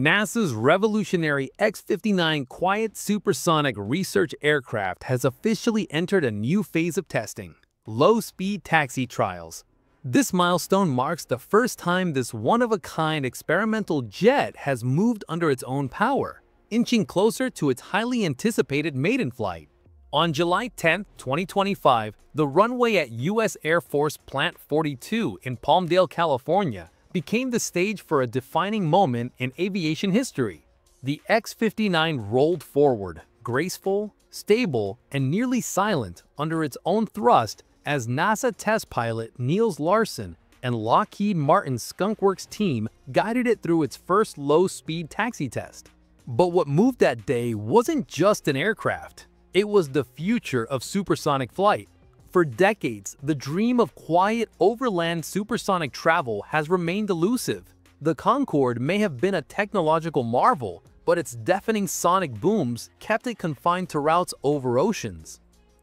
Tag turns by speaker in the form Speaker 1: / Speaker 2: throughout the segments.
Speaker 1: NASA's revolutionary X-59 Quiet Supersonic Research Aircraft has officially entered a new phase of testing, low-speed taxi trials. This milestone marks the first time this one-of-a-kind experimental jet has moved under its own power, inching closer to its highly anticipated maiden flight. On July 10, 2025, the runway at U.S. Air Force Plant 42 in Palmdale, California, became the stage for a defining moment in aviation history. The X-59 rolled forward, graceful, stable, and nearly silent under its own thrust as NASA test pilot Nils Larson and Lockheed Martin's Skunk Works team guided it through its first low-speed taxi test. But what moved that day wasn't just an aircraft. It was the future of supersonic flight. For decades, the dream of quiet overland supersonic travel has remained elusive. The Concorde may have been a technological marvel, but its deafening sonic booms kept it confined to routes over oceans.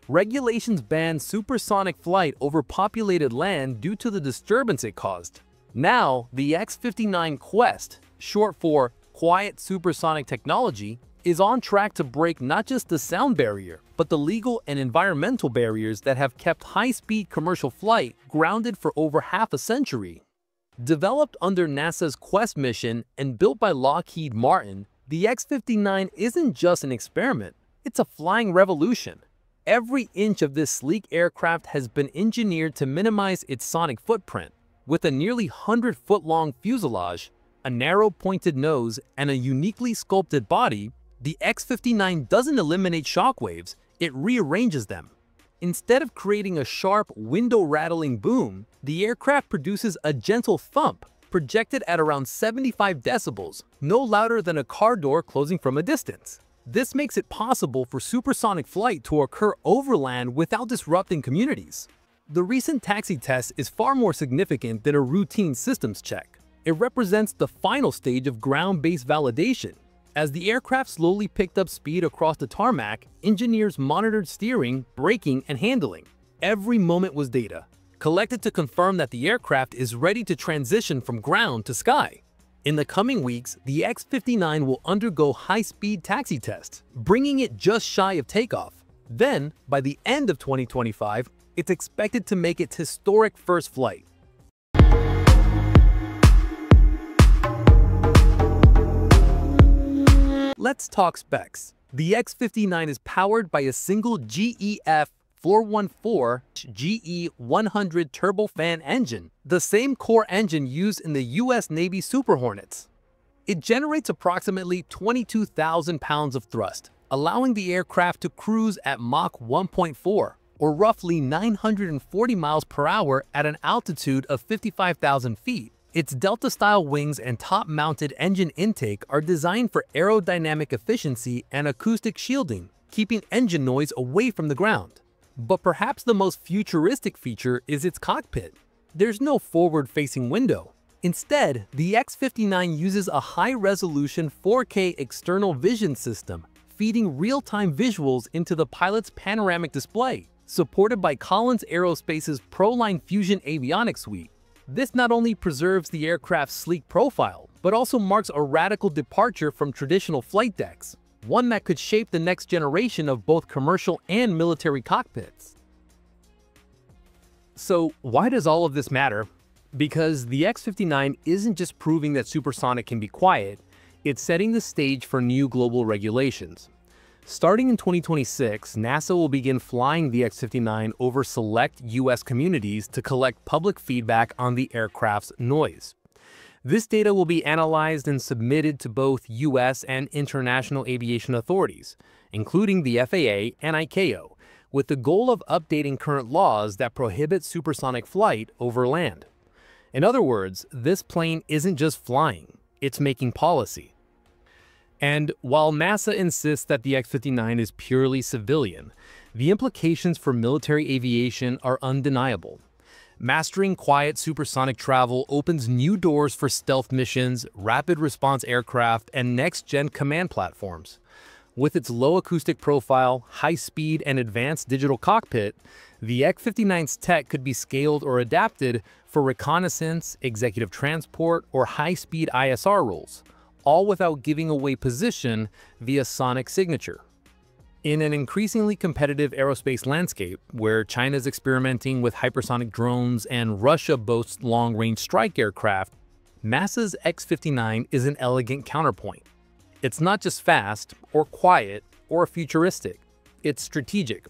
Speaker 1: Regulations banned supersonic flight over populated land due to the disturbance it caused. Now, the X-59 Quesst, short for Quiet Supersonic Technology, is on track to break not just the sound barrier, but the legal and environmental barriers that have kept high-speed commercial flight grounded for over half a century. Developed under NASA's Quesst mission and built by Lockheed Martin, the X-59 isn't just an experiment, it's a flying revolution. Every inch of this sleek aircraft has been engineered to minimize its sonic footprint. With a nearly 100-foot-long fuselage, a narrow pointed nose, and a uniquely sculpted body, the X-59 doesn't eliminate shockwaves, it rearranges them. Instead of creating a sharp, window-rattling boom, the aircraft produces a gentle thump, projected at around 75 decibels, no louder than a car door closing from a distance. This makes it possible for supersonic flight to occur overland without disrupting communities. The recent taxi test is far more significant than a routine systems check. It represents the final stage of ground-based validation, as the aircraft slowly picked up speed across the tarmac, engineers monitored steering, braking, and handling. Every moment was data, collected to confirm that the aircraft is ready to transition from ground to sky. In the coming weeks, the X-59 will undergo high-speed taxi tests, bringing it just shy of takeoff. Then, by the end of 2025, it's expected to make its historic first flight, Let's talk specs. The X59 is powered by a single GEF 414 GE100 turbofan engine, the same core engine used in the US Navy Super Hornets. It generates approximately 22,000 pounds of thrust, allowing the aircraft to cruise at Mach 1.4, or roughly 940 miles per hour at an altitude of 55,000 feet. Its Delta-style wings and top-mounted engine intake are designed for aerodynamic efficiency and acoustic shielding, keeping engine noise away from the ground. But perhaps the most futuristic feature is its cockpit. There's no forward-facing window. Instead, the X-59 uses a high-resolution 4K external vision system, feeding real-time visuals into the pilot's panoramic display, supported by Collins Aerospace's ProLine Fusion avionics suite. This not only preserves the aircraft's sleek profile, but also marks a radical departure from traditional flight decks, one that could shape the next generation of both commercial and military cockpits. So why does all of this matter? Because the X-59 isn't just proving that supersonic can be quiet, it's setting the stage for new global regulations. Starting in 2026, NASA will begin flying the X-59 over select U.S. communities to collect public feedback on the aircraft's noise. This data will be analyzed and submitted to both U.S. and international aviation authorities, including the FAA and ICAO, with the goal of updating current laws that prohibit supersonic flight over land. In other words, this plane isn't just flying, it's making policy. And while NASA insists that the X-59 is purely civilian, the implications for military aviation are undeniable. Mastering quiet supersonic travel opens new doors for stealth missions, rapid response aircraft, and next-gen command platforms. With its low acoustic profile, high speed, and advanced digital cockpit, the X-59's tech could be scaled or adapted for reconnaissance, executive transport, or high-speed ISR roles all without giving away position via sonic signature. In an increasingly competitive aerospace landscape, where China is experimenting with hypersonic drones and Russia boasts long-range strike aircraft, NASA's X-59 is an elegant counterpoint. It's not just fast, or quiet, or futuristic. It's strategic.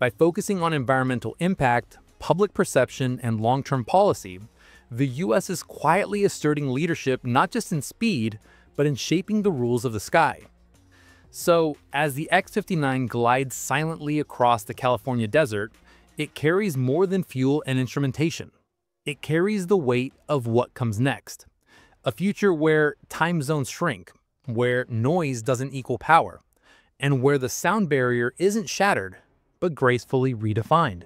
Speaker 1: By focusing on environmental impact, public perception, and long-term policy, the US is quietly asserting leadership not just in speed, but in shaping the rules of the sky. So, as the X-59 glides silently across the California desert, it carries more than fuel and instrumentation. It carries the weight of what comes next. A future where time zones shrink, where noise doesn't equal power, and where the sound barrier isn't shattered, but gracefully redefined.